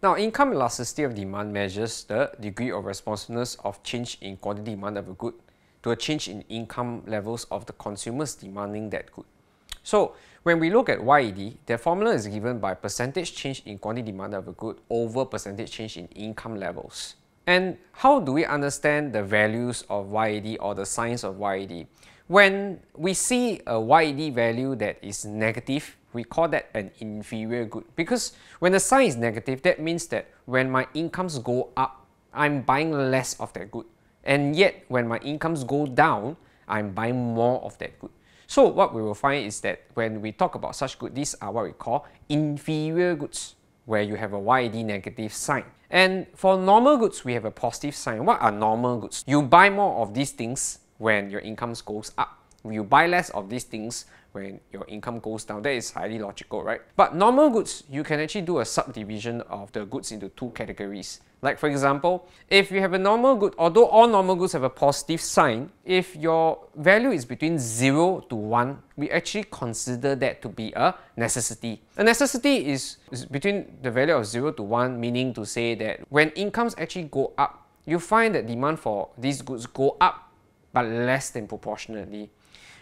Now, income elasticity of demand measures the degree of responsiveness of change in quantity demand of a good to a change in income levels of the consumers demanding that good. So, when we look at YED, the formula is given by percentage change in quantity demand of a good over percentage change in income levels. And how do we understand the values of YED or the signs of YED? When we see a YED value that is negative, we call that an inferior good because when the sign is negative, that means that when my incomes go up, I'm buying less of that good. And yet, when my incomes go down, I'm buying more of that good. So what we will find is that when we talk about such goods, these are what we call inferior goods, where you have a YD negative sign. And for normal goods, we have a positive sign. What are normal goods? You buy more of these things when your incomes goes up. You buy less of these things when your income goes down. That is highly logical, right? But normal goods, you can actually do a subdivision of the goods into two categories. Like for example, if you have a normal good, although all normal goods have a positive sign, if your value is between 0 to 1, we actually consider that to be a necessity. A necessity is, is between the value of 0 to 1, meaning to say that when incomes actually go up, you find that demand for these goods go up, but less than proportionately.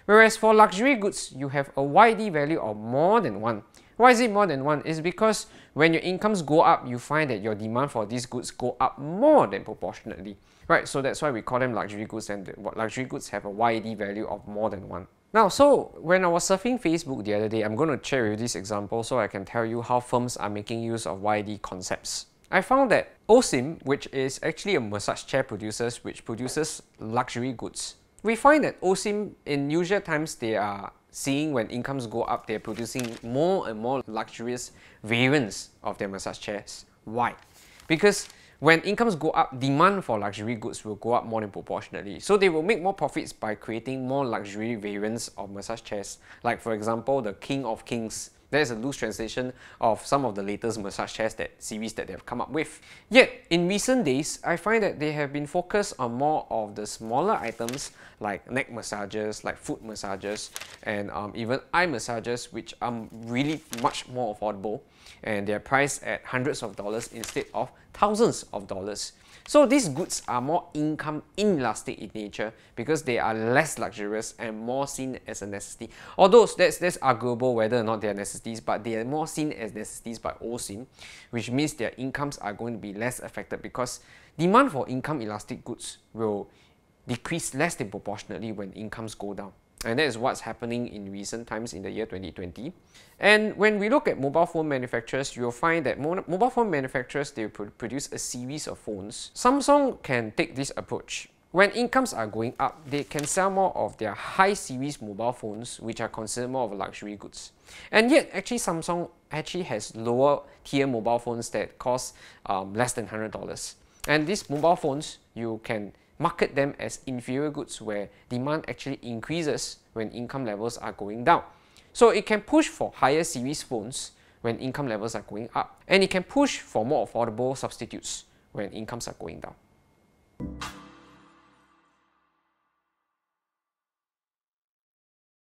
Whereas for luxury goods, you have a YD value of more than 1. Why is it more than 1? It's because when your incomes go up, you find that your demand for these goods go up more than proportionately. Right, so that's why we call them luxury goods and luxury goods have a YD value of more than 1. Now, so when I was surfing Facebook the other day, I'm going to share with you this example so I can tell you how firms are making use of YD concepts. I found that Osim, which is actually a massage chair producer which produces luxury goods, we find that Osim in usual times they are seeing when incomes go up, they're producing more and more luxurious variants of their massage chairs. Why? Because when incomes go up, demand for luxury goods will go up more than proportionally. So they will make more profits by creating more luxury variants of massage chairs. Like for example, the King of Kings that is a loose translation of some of the latest massage chairs that series that they have come up with. Yet, in recent days, I find that they have been focused on more of the smaller items like neck massages, like foot massages, and um, even eye massages, which are really much more affordable and they're priced at hundreds of dollars instead of thousands of dollars. So these goods are more income inelastic in nature because they are less luxurious and more seen as a necessity. Although that's, that's arguable whether or not they are necessities, but they are more seen as necessities by OSIM, which means their incomes are going to be less affected because demand for income elastic goods will decrease less than proportionately when incomes go down. And that is what's happening in recent times in the year 2020. And when we look at mobile phone manufacturers, you'll find that mobile phone manufacturers, they produce a series of phones. Samsung can take this approach. When incomes are going up, they can sell more of their high series mobile phones, which are considered more of luxury goods. And yet, actually, Samsung actually has lower tier mobile phones that cost um, less than $100. And these mobile phones, you can market them as inferior goods where demand actually increases when income levels are going down. So it can push for higher series phones when income levels are going up, and it can push for more affordable substitutes when incomes are going down.